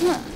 Ethan?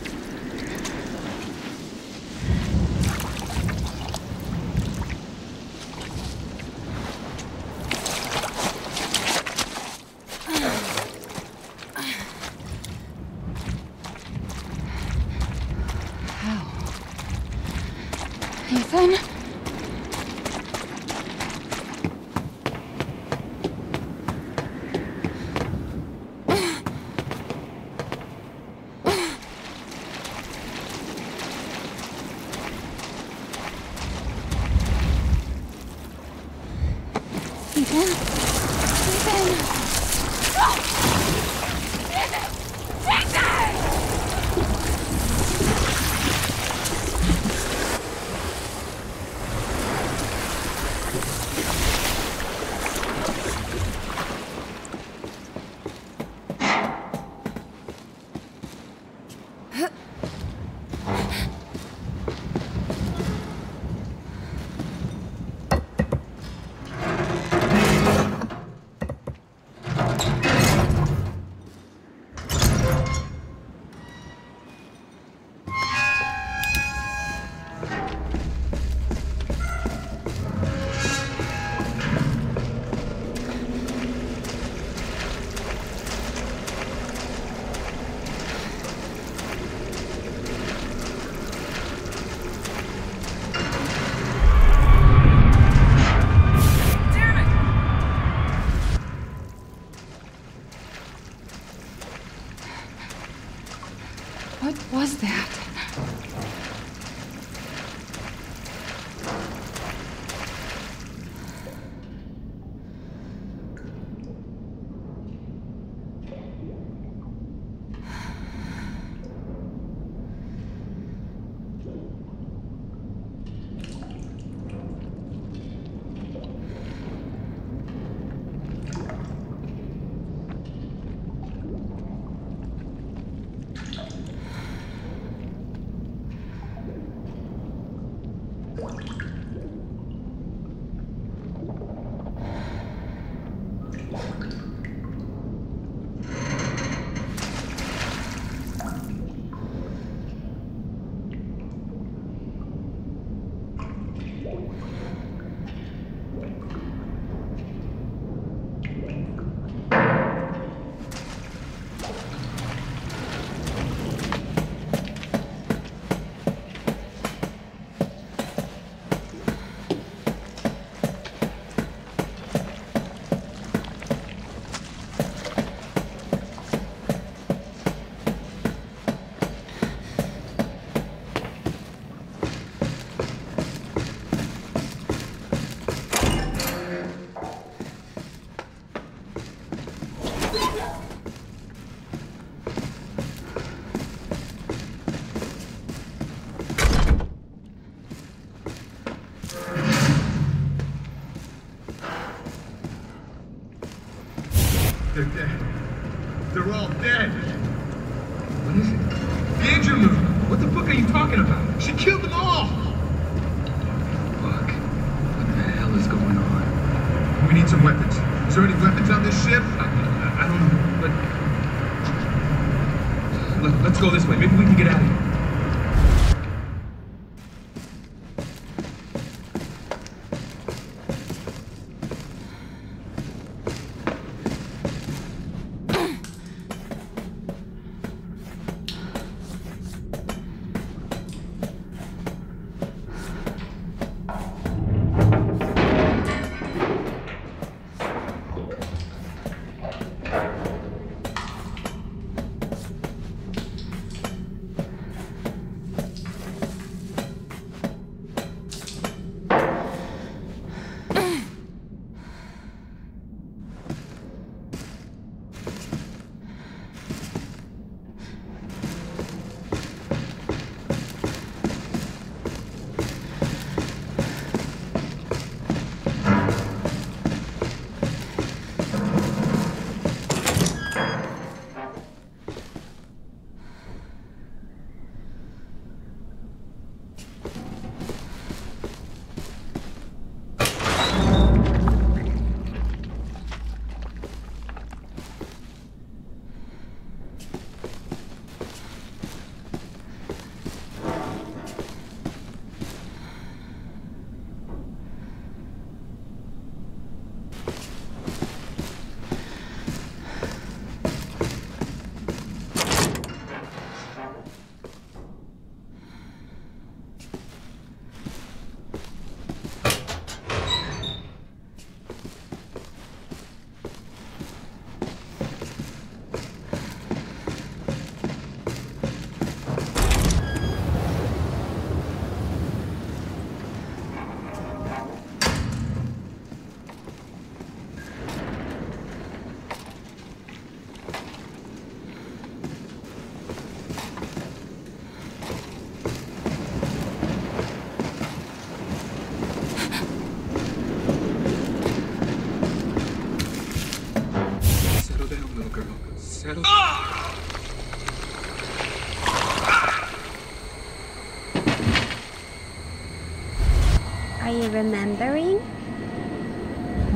Remembering?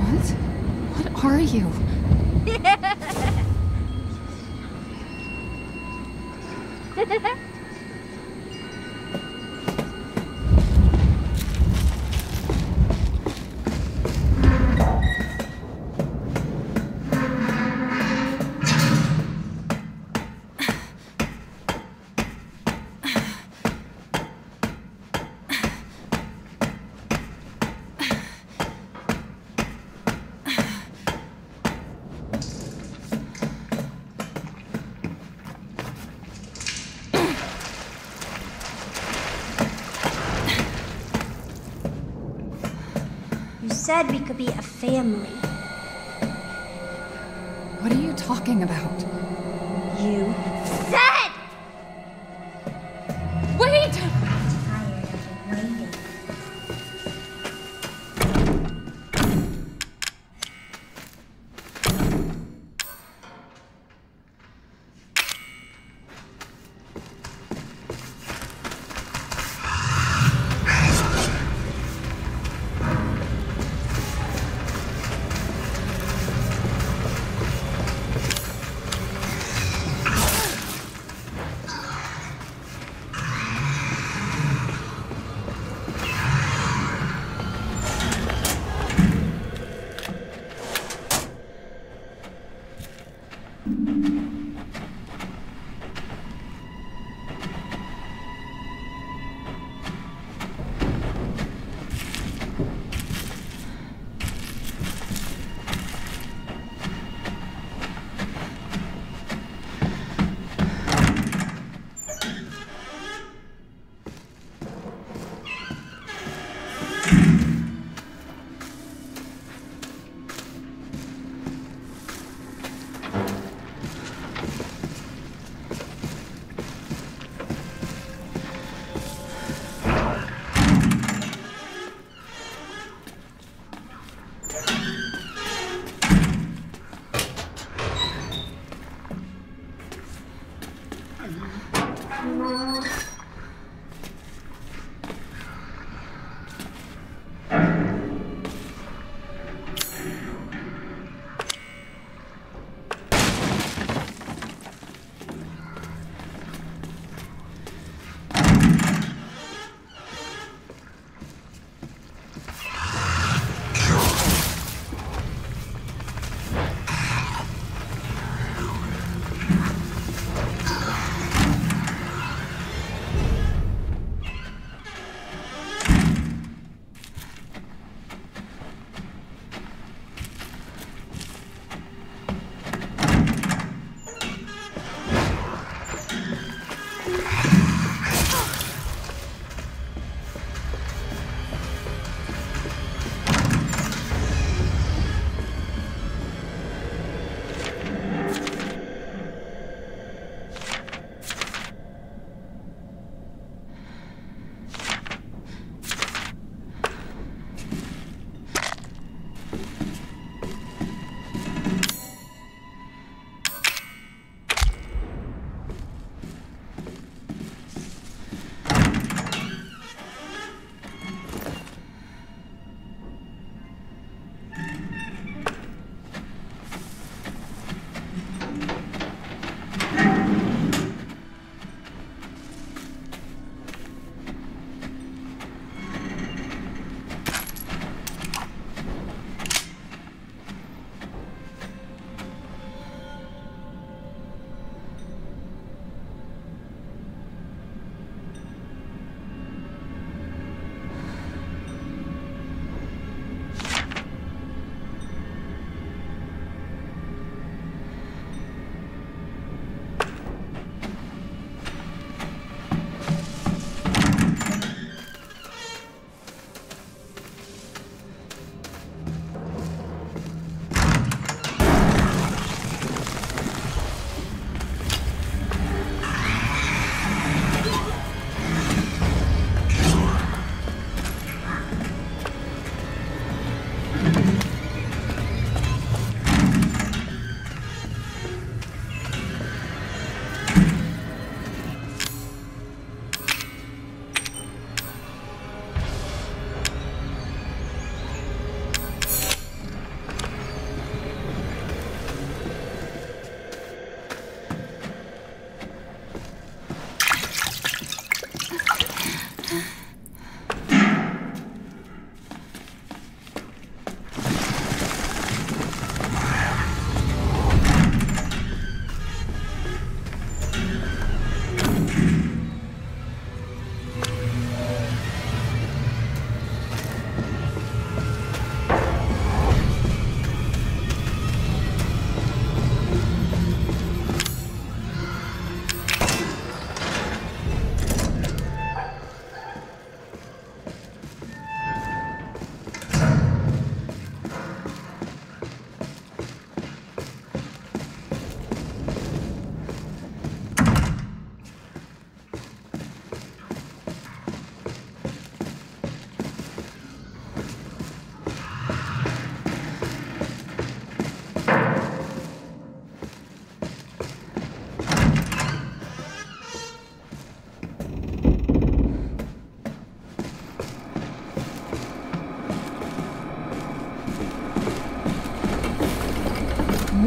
What? What are you? said we could be a family. What are you talking about?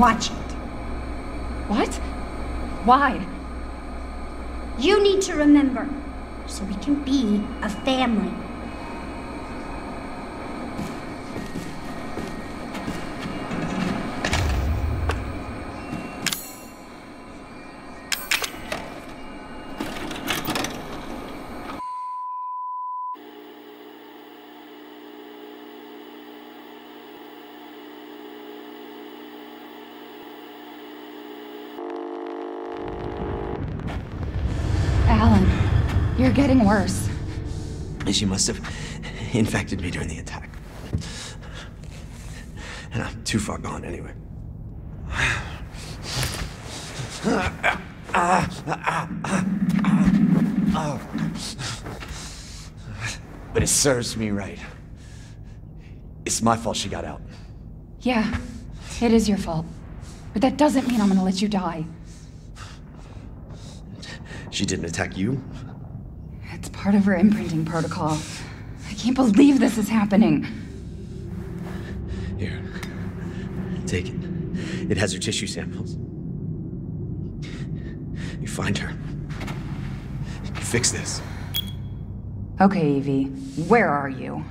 Watch it. What? Why? You need to remember, so we can be a family. Alan, you're getting worse. She must have infected me during the attack. And I'm too far gone anyway. But it serves me right. It's my fault she got out. Yeah, it is your fault. But that doesn't mean I'm gonna let you die. She didn't attack you? Part of her imprinting protocol. I can't believe this is happening. Here. Take it. It has her tissue samples. You find her. You fix this. Okay, Evie, where are you?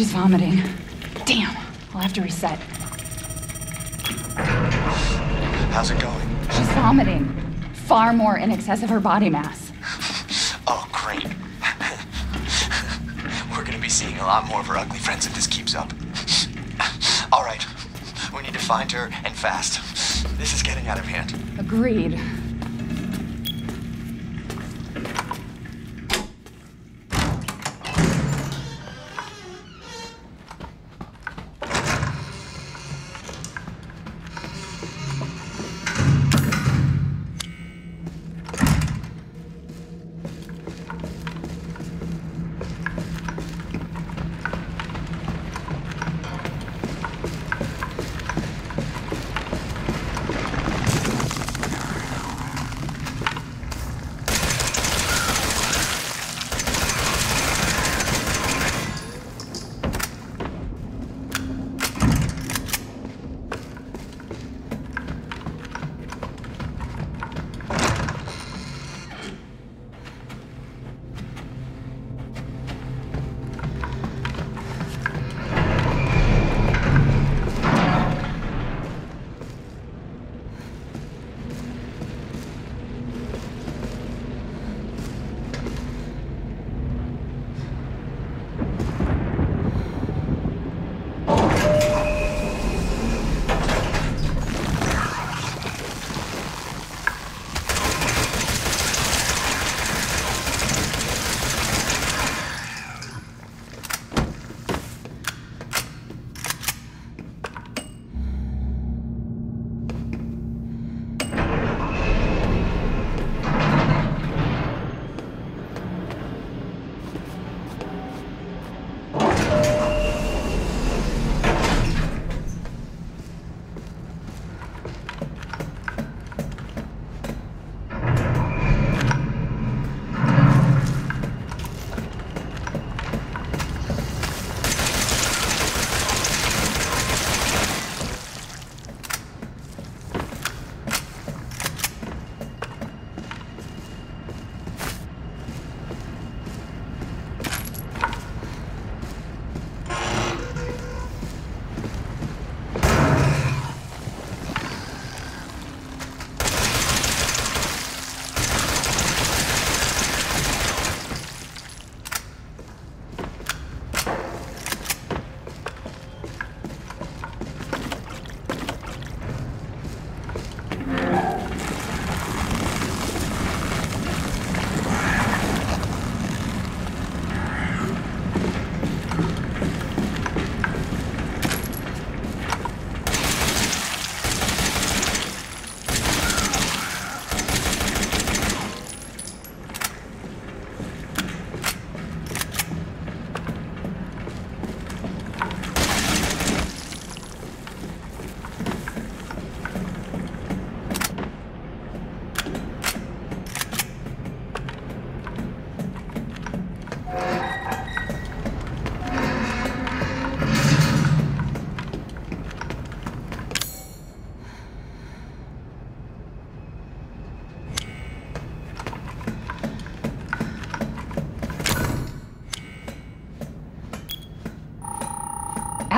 She's vomiting. Damn, I'll have to reset. How's it going? She's vomiting. Far more in excess of her body mass.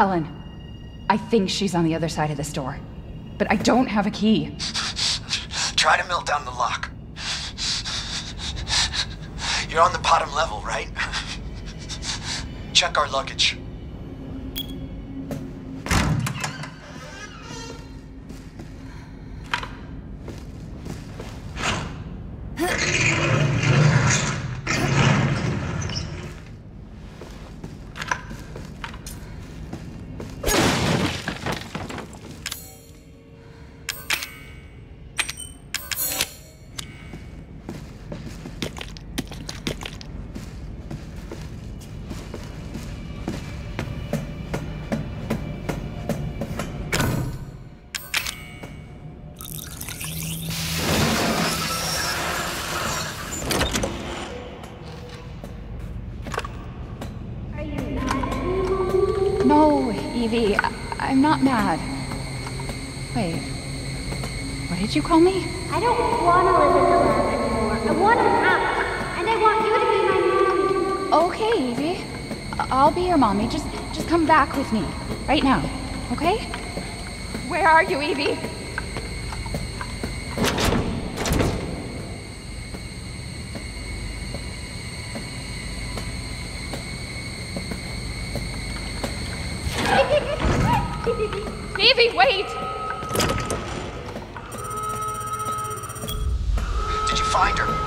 Alan, I think she's on the other side of this door. But I don't have a key. Try to melt down the lock. You're on the bottom level, right? Check our luggage. Did you call me? I don't want to live in the lab anymore. I want him out. And I want you to be my mommy. Okay, Evie. I- I'll be your mommy. Just just come back with me. Right now. Okay? Where are you, Evie? Evie, wait!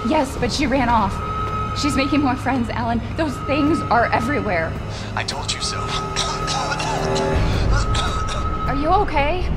Yes, but she ran off. She's making more friends, Alan. Those things are everywhere. I told you so. Are you okay?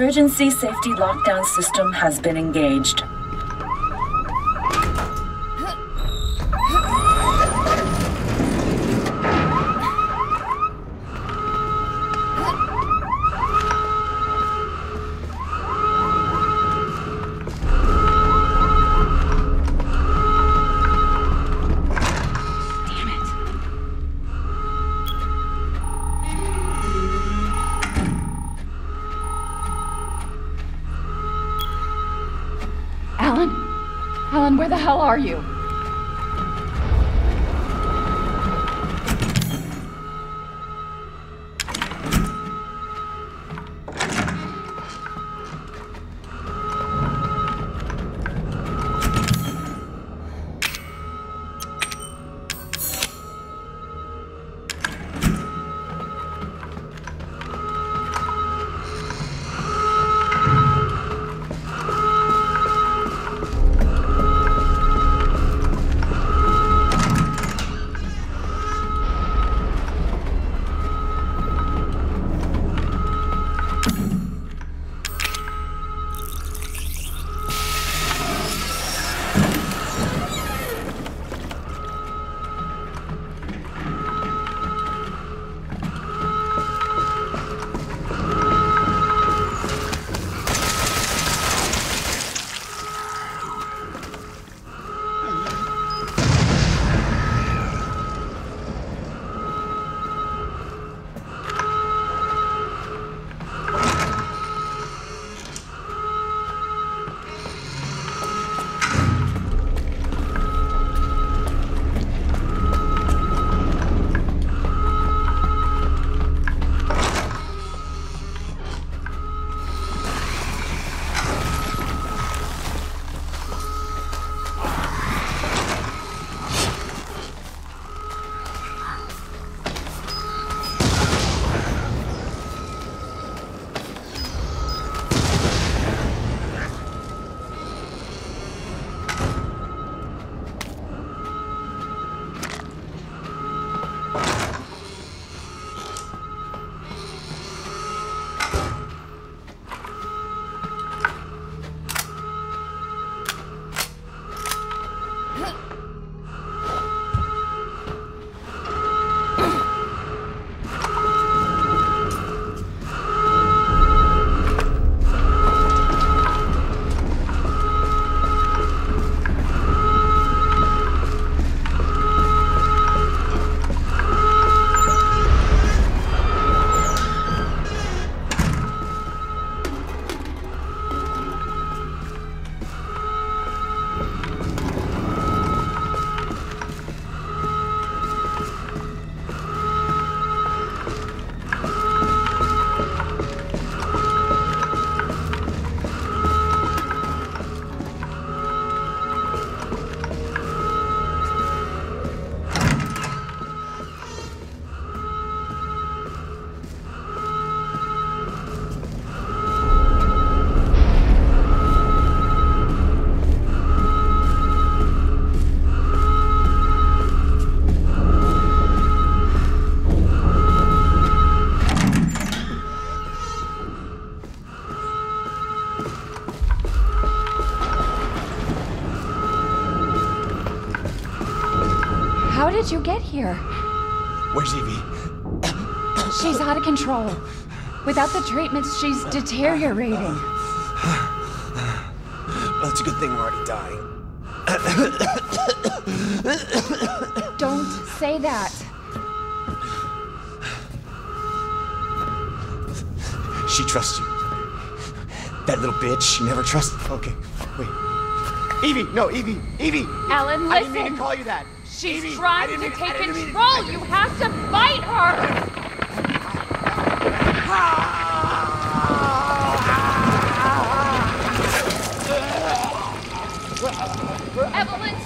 Emergency safety lockdown system has been engaged. Here? Where's Evie? She's out of control. Without the treatments, she's deteriorating. Well, it's a good thing we're already dying. Don't say that. She trusts you. That little bitch, she never trusts. Okay, wait. Evie, no, Evie, Evie. Alan, listen. I didn't mean to call you that. She's I trying to take control. You have to fight her. Eveline,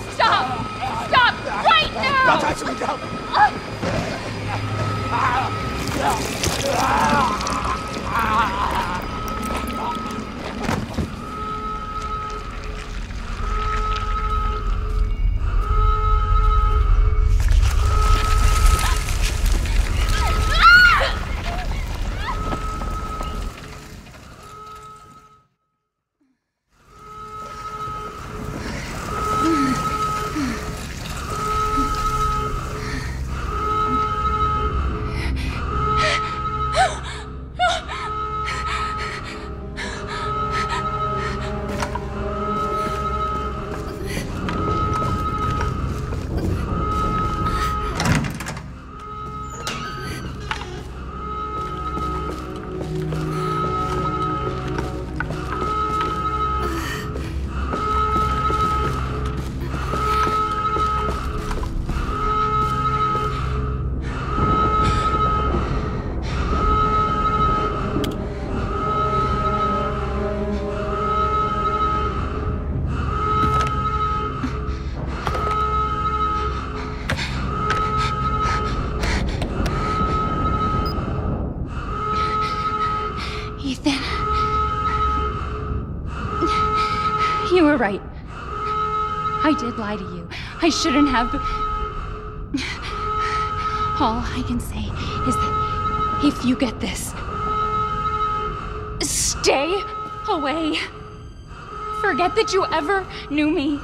I shouldn't have. All I can say is that if you get this, stay away. Forget that you ever knew me.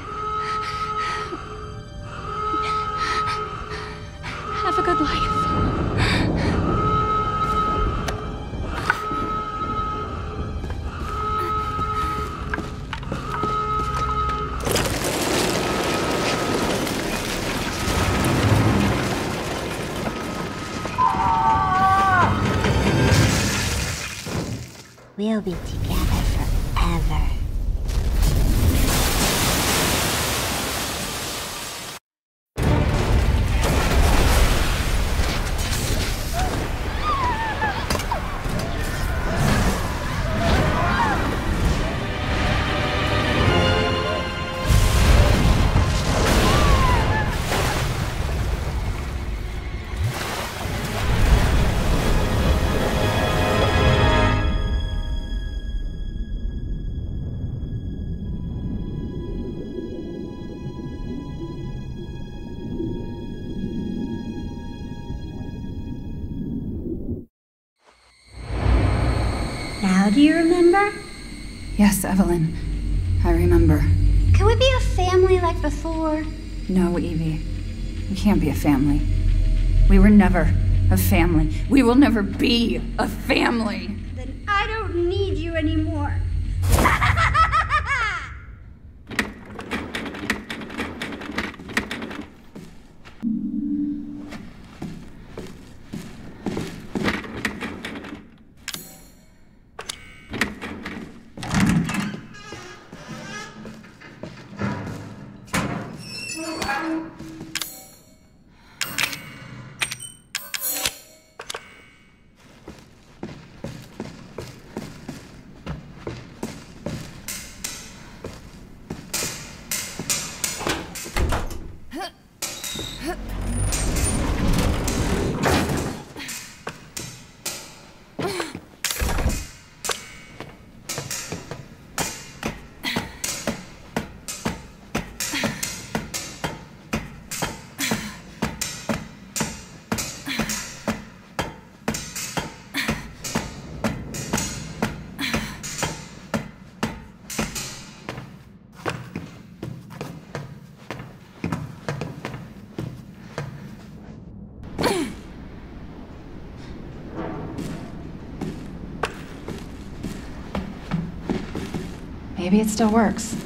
Family. We were never a family. We will never be a family. Then I don't need you anymore. Maybe it still works.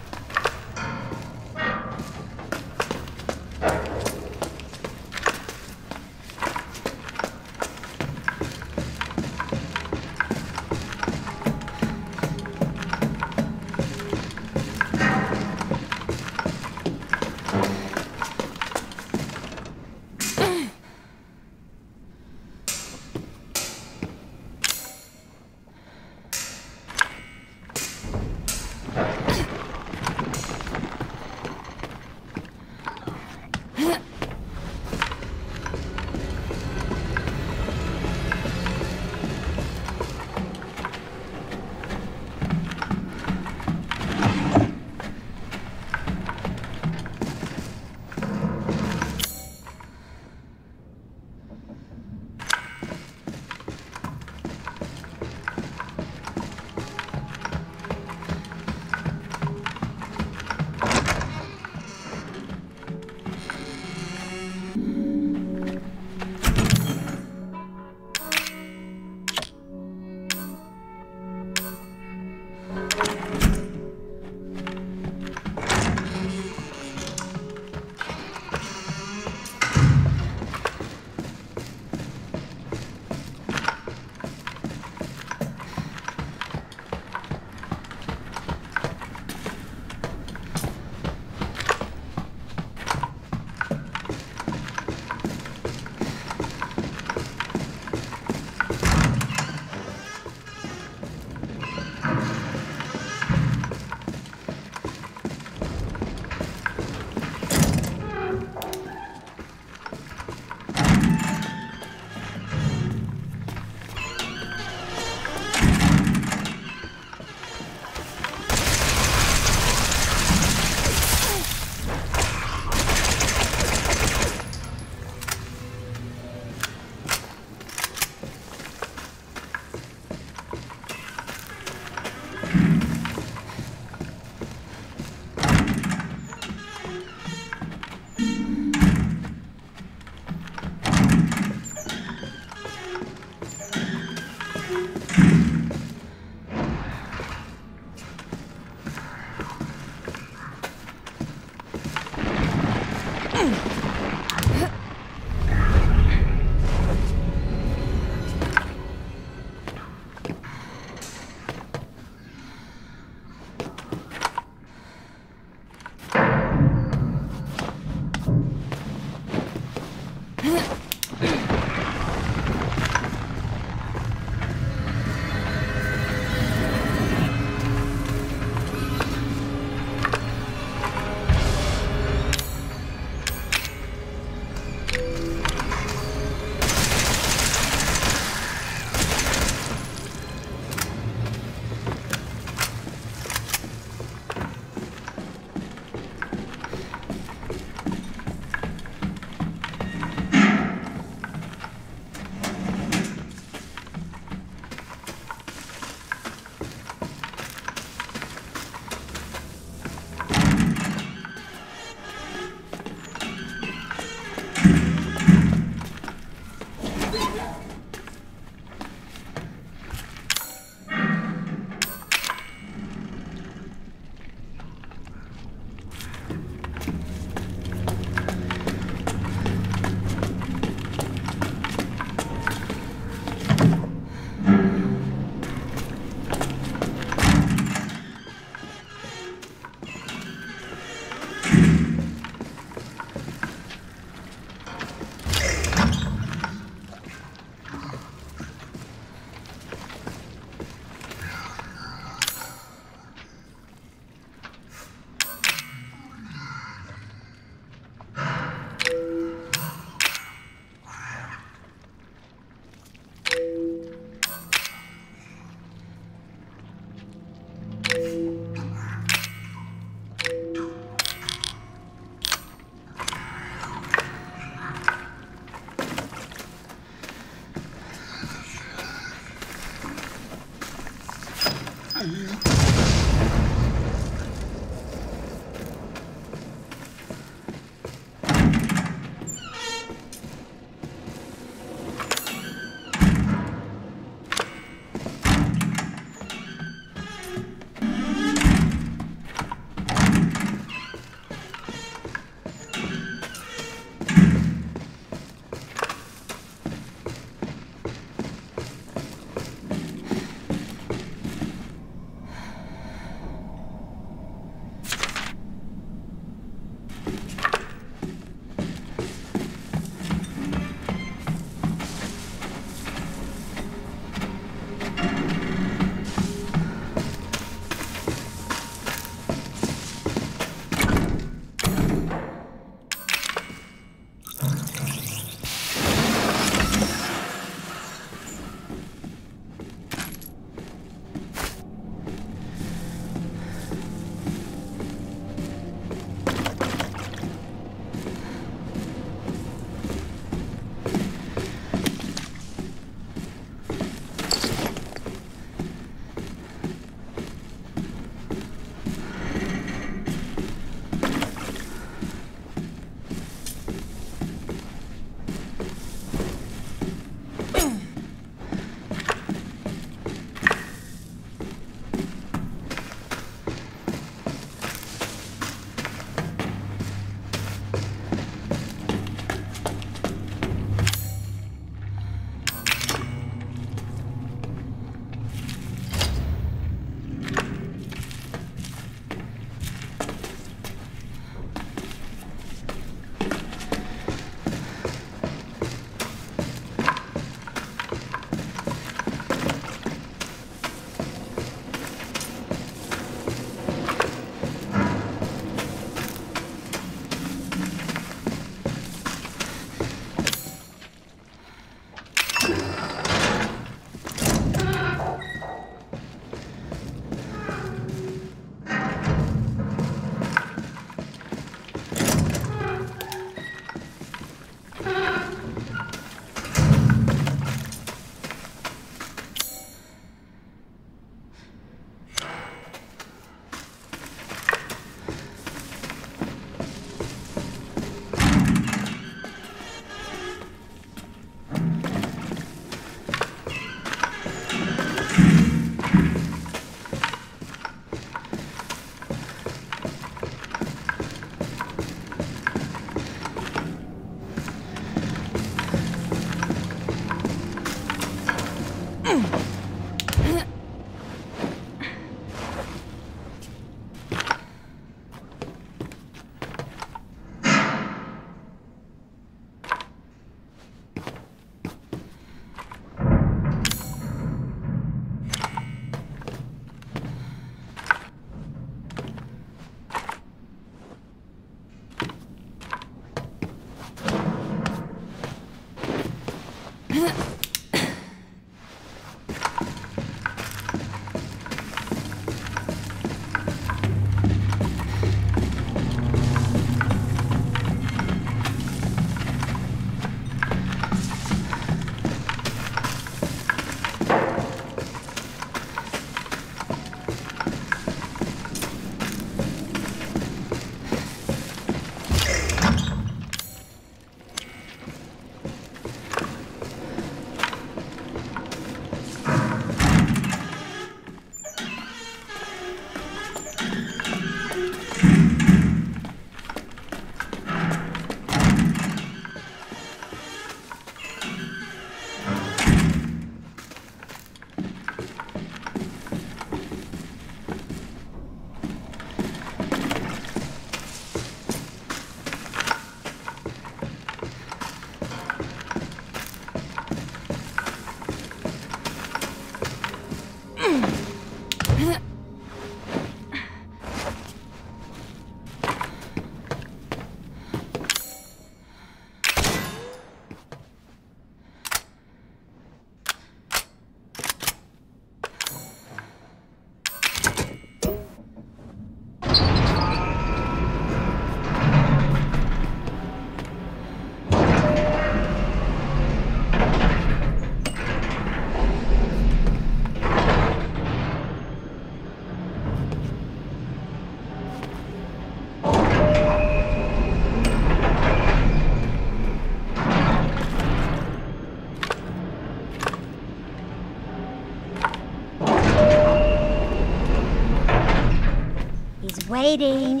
waiting.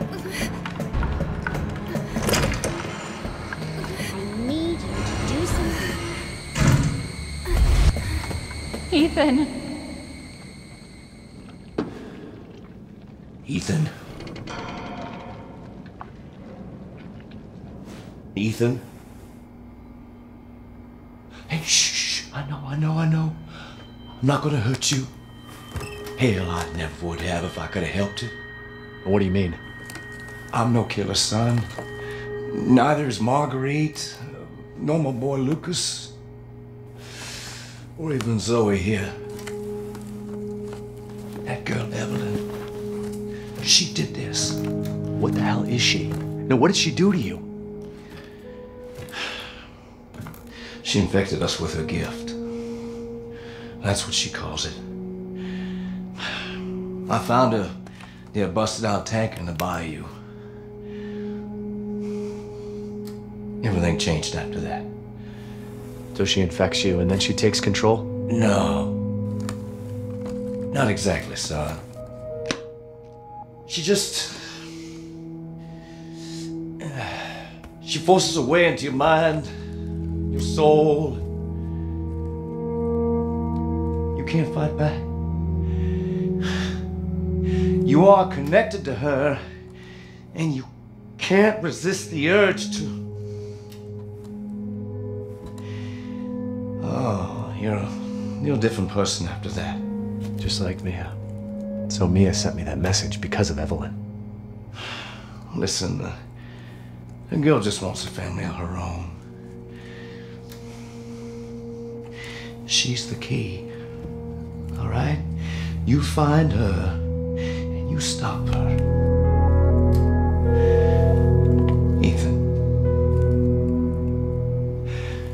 He's waiting. Ethan. Ethan? Ethan? Hey, shh, shh. I know, I know, I know. I'm not gonna hurt you. Hell, I never would have if I could have helped it. What do you mean? I'm no killer, son. Neither is Marguerite, nor my boy Lucas, or even Zoe here. That girl, Eveline, she did this. What the hell is she? Now, what did she do to you? She infected us with her gift. That's what she calls it. I found her near a busted out tank in the bayou. Everything changed after that. So she infects you and then she takes control? No. Not exactly, son. She just. She forces her way into your mind, your soul. You can't fight back. You are connected to her, and you can't resist the urge to. Oh, you're a, you're a different person after that. Just like Mia. So Mia sent me that message because of Eveline. Listen, uh, the girl just wants a family of her own. She's the key. All right? You find her and you stop her. Ethan.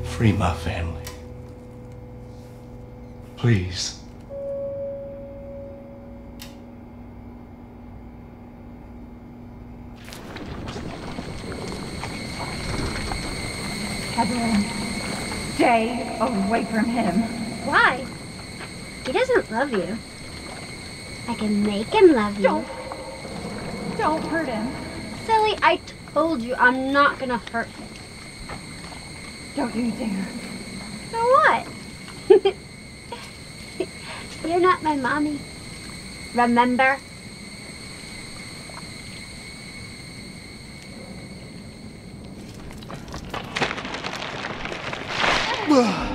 Free my family. Please. Eveline, stay away from him. Why? He doesn't love you. I can make him love you. Don't. Don't hurt him. Silly, I told you I'm not gonna hurt him. Don't you dare. So what? You're not my mommy. Remember? Mia,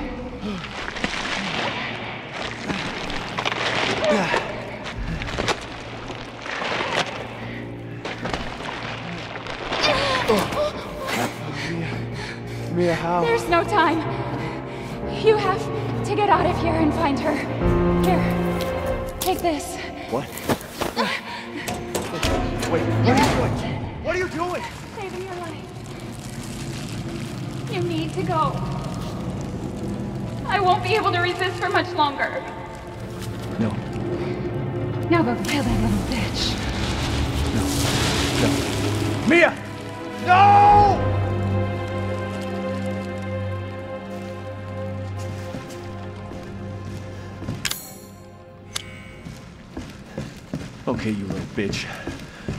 bitch.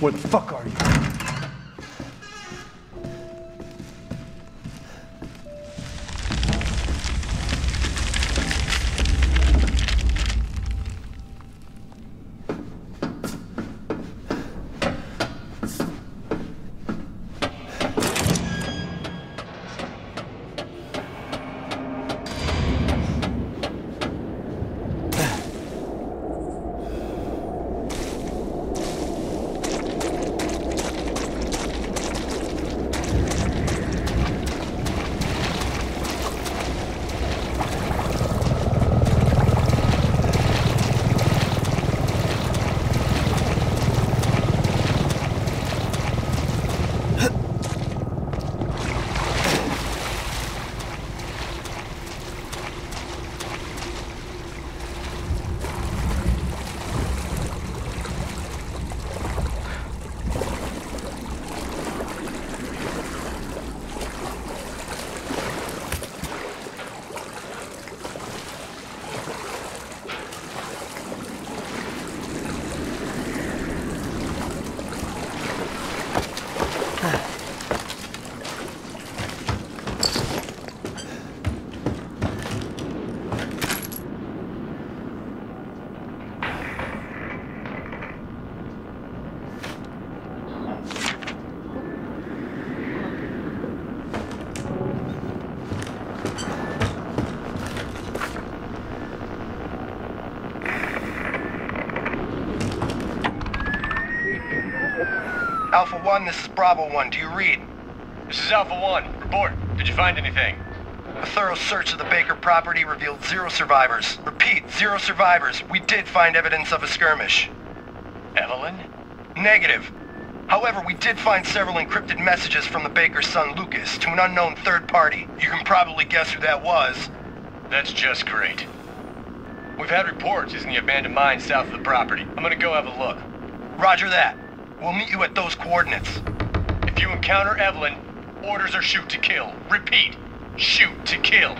What the fuck are you? Alpha 1, this is Bravo 1. Do you read? This is Alpha 1. Report. Did you find anything? A thorough search of the Baker property revealed zero survivors. Repeat, zero survivors. We did find evidence of a skirmish. Eveline? Negative. However, we did find several encrypted messages from the Baker's son Lucas to an unknown third party. You can probably guess who that was. That's just great. We've had reports using the abandoned mine south of the property. I'm gonna go have a look. Roger that. We'll meet you at those coordinates. If you encounter Eveline, orders are shoot to kill. Repeat, shoot to kill.